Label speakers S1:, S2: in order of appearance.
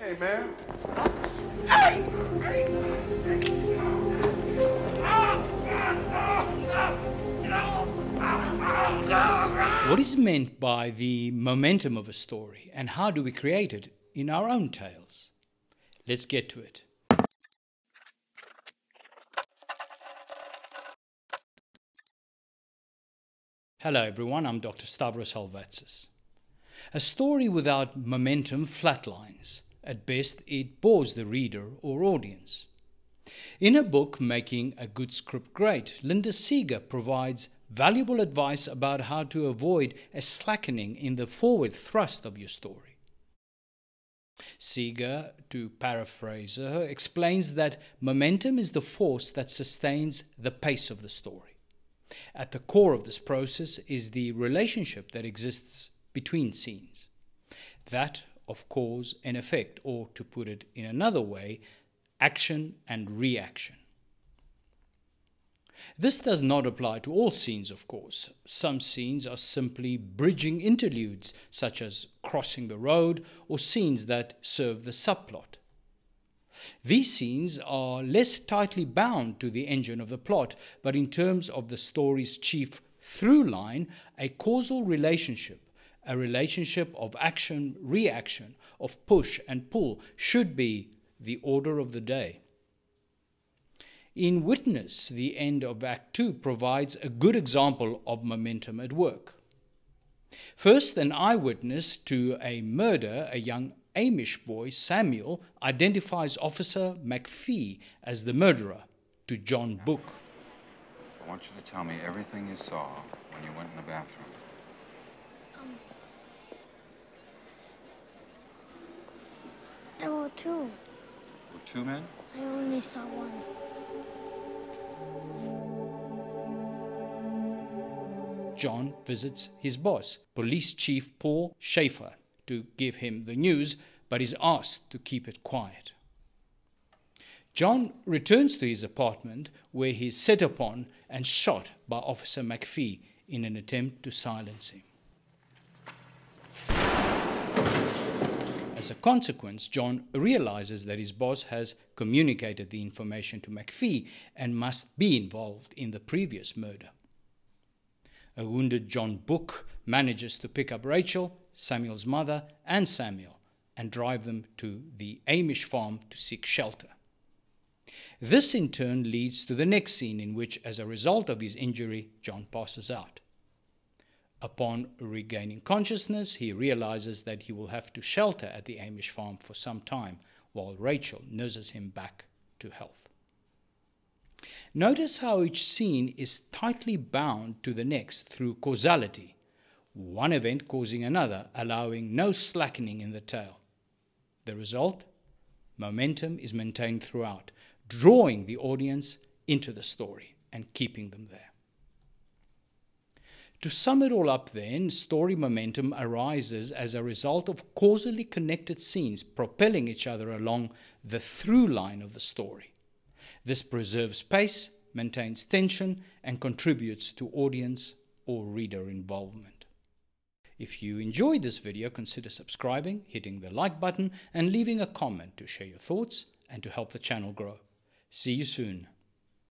S1: Hey, man.
S2: What is meant by the momentum of a story and how do we create it in our own tales? Let's get to it. Hello everyone, I'm Dr. Stavros Halvatzis. A story without momentum flatlines. At best, it bores the reader or audience. In her book, Making a Good Script Great, Linda Seger provides valuable advice about how to avoid a slackening in the forward thrust of your story. Seger, to paraphrase her, explains that momentum is the force that sustains the pace of the story. At the core of this process is the relationship that exists between scenes. That of cause and effect, or to put it in another way, action and reaction. This does not apply to all scenes, of course. Some scenes are simply bridging interludes, such as crossing the road, or scenes that serve the subplot. These scenes are less tightly bound to the engine of the plot, but in terms of the story's chief through line, a causal relationship, a relationship of action reaction, of push and pull, should be the order of the day. In Witness, the end of Act 2 provides a good example of momentum at work. First, an eyewitness to a murder, a young Amish boy, Samuel, identifies Officer McFee as the murderer to John Book.
S3: I want you to tell me everything you saw when you went in the bathroom.
S4: Um, there were two.
S3: Were two men?
S4: I only saw one.
S2: John visits his boss, Police Chief Paul Schaeffer, to give him the news, but is asked to keep it quiet. John returns to his apartment where he is set upon and shot by Officer McFee in an attempt to silence him. As a consequence, John realizes that his boss has communicated the information to McFee and must be involved in the previous murder. A wounded John Book manages to pick up Rachel, Samuel's mother, and Samuel and drive them to the Amish farm to seek shelter. This in turn leads to the next scene in which, as a result of his injury, John passes out. Upon regaining consciousness, he realizes that he will have to shelter at the Amish farm for some time while Rachel nurses him back to health. Notice how each scene is tightly bound to the next through causality, one event causing another, allowing no slackening in the tale. The result? Momentum is maintained throughout, drawing the audience into the story and keeping them there. To sum it all up, then, story momentum arises as a result of causally connected scenes propelling each other along the through line of the story. This preserves pace, maintains tension, and contributes to audience or reader involvement. If you enjoyed this video, consider subscribing, hitting the like button, and leaving a comment to share your thoughts and to help the channel grow. See you soon.